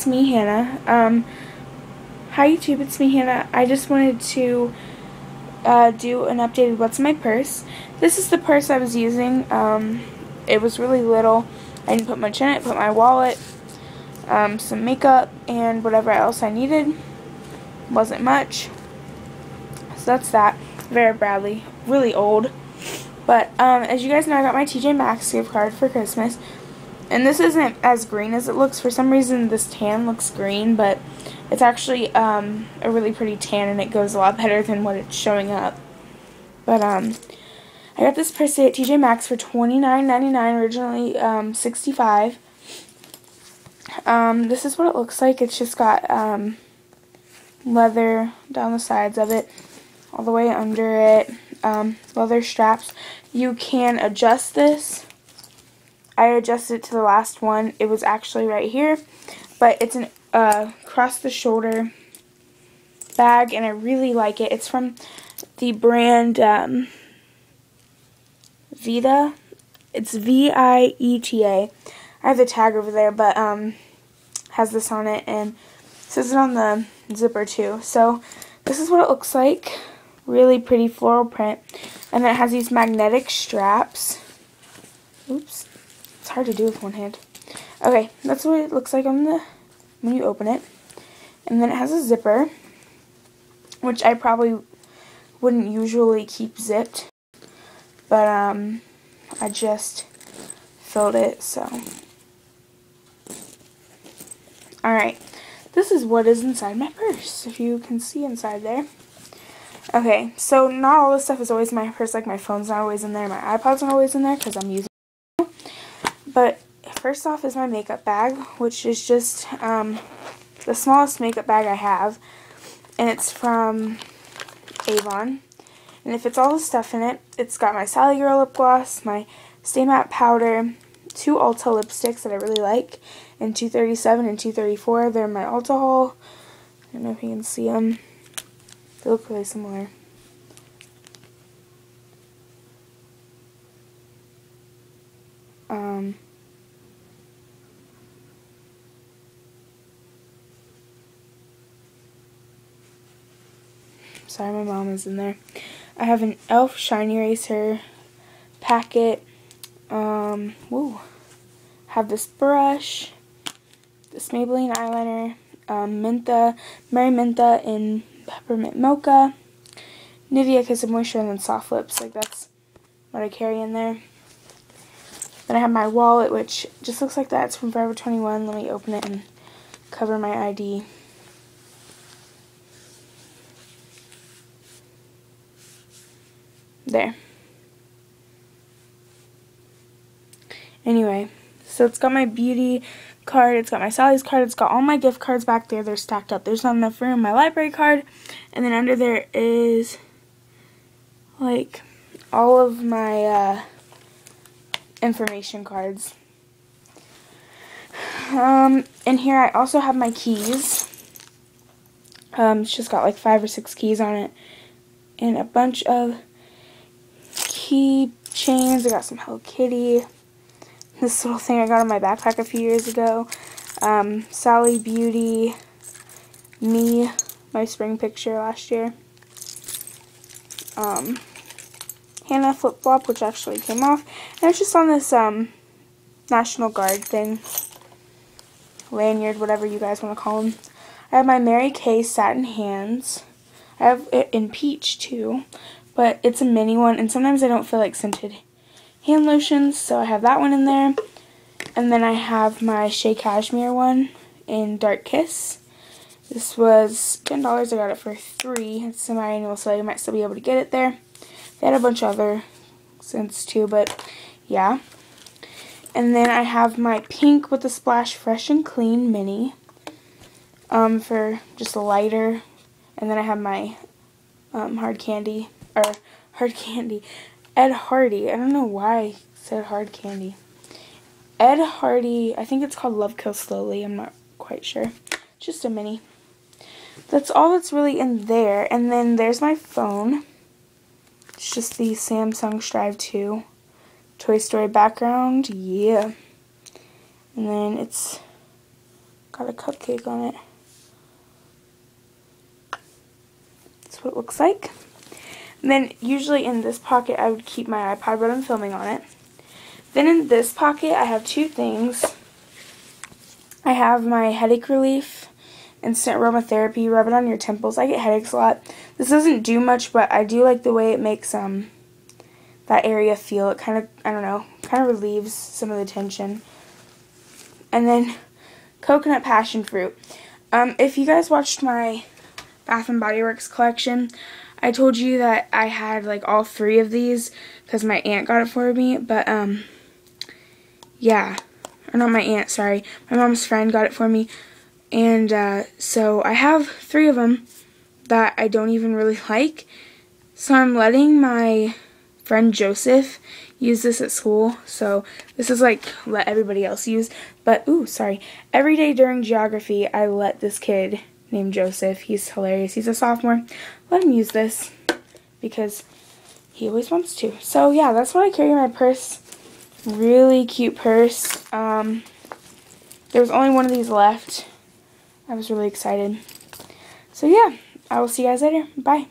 it's me, Hannah. Um, hi YouTube, it's me, Hannah. I just wanted to uh, do an updated what's in my purse. This is the purse I was using. Um, it was really little. I didn't put much in it. Put my wallet, um, some makeup, and whatever else I needed. Wasn't much. So that's that. Vera Bradley. Really old. But um, as you guys know, I got my TJ Maxx gift card for Christmas. And this isn't as green as it looks. For some reason, this tan looks green, but it's actually um, a really pretty tan, and it goes a lot better than what it's showing up. But um, I got this purse at TJ Maxx for $29.99, originally um, 65 um, This is what it looks like. It's just got um, leather down the sides of it, all the way under it, um, leather straps. You can adjust this I adjusted it to the last one. It was actually right here, but it's an uh, across the shoulder bag, and I really like it. It's from the brand um, Vita. It's V-I-E-T-A. I have the tag over there, but um, has this on it, and says it on the zipper too. So this is what it looks like. Really pretty floral print. And it has these magnetic straps. Oops hard to do with one hand. Okay, that's what it looks like on the when you open it. And then it has a zipper, which I probably wouldn't usually keep zipped. But um I just filled it, so Alright. This is what is inside my purse, if you can see inside there. Okay, so not all this stuff is always in my purse, like my phone's not always in there, my iPod's not always in there, because I'm using first off is my makeup bag, which is just um, the smallest makeup bag I have. And it's from Avon. And it fits all the stuff in it. It's got my Sally Girl lip gloss, my Stay Matte powder, two Ulta lipsticks that I really like, and 237 and 234. They're my Ulta haul. I don't know if you can see them. They look really similar. Um, sorry, my mom is in there. I have an e.l.f. Shiny Eraser packet. Um, woo. Have this brush, this Maybelline eyeliner, um, Mentha, Merry Mentha in Peppermint Mocha, Nivea Kiss of Moisture, and then Soft Lips. Like, that's what I carry in there. Then I have my wallet, which just looks like that. It's from Forever 21. Let me open it and cover my ID. There. Anyway, so it's got my beauty card, it's got my Sally's card, it's got all my gift cards back there. They're stacked up. There's not enough room. My library card, and then under there is like all of my uh, information cards. Um, in here I also have my keys. Um, it's just got like five or six keys on it. And a bunch of key chains. I got some Hello Kitty. This little thing I got in my backpack a few years ago. Um, Sally Beauty. Me. My spring picture last year. Um, Hannah flip-flop, which actually came off. And it's just on this um, National Guard thing. Lanyard, whatever you guys want to call them. I have my Mary Kay satin hands. I have it in peach, too. But it's a mini one, and sometimes I don't feel like scented hand lotions, so I have that one in there. And then I have my Shea Cashmere one in Dark Kiss. This was $10. I got it for 3 It's semi-annual, so you might still be able to get it there. They had a bunch of other scents too, but yeah. And then I have my pink with the splash fresh and clean mini um, for just a lighter. And then I have my um, hard candy, or hard candy, Ed Hardy. I don't know why I said hard candy. Ed Hardy, I think it's called Love Kills Slowly. I'm not quite sure. Just a mini. That's all that's really in there. And then there's my phone. It's just the Samsung Strive 2 Toy Story background. Yeah. And then it's got a cupcake on it. That's what it looks like. And then usually in this pocket I would keep my iPod but I'm filming on it. Then in this pocket I have two things. I have my headache relief instant aromatherapy. Rub it on your temples. I get headaches a lot. This doesn't do much, but I do like the way it makes um that area feel. It kind of, I don't know, kind of relieves some of the tension. And then coconut passion fruit. Um, if you guys watched my Bath and Body Works collection, I told you that I had like all three of these because my aunt got it for me. But um, yeah, or not my aunt, sorry, my mom's friend got it for me. And uh, so I have three of them that I don't even really like. So I'm letting my friend Joseph use this at school. So this is like let everybody else use. But, ooh, sorry. Every day during geography, I let this kid named Joseph, he's hilarious. He's a sophomore. Let him use this because he always wants to. So, yeah, that's what I carry in my purse. Really cute purse. Um, there was only one of these left. I was really excited. So yeah, I will see you guys later. Bye.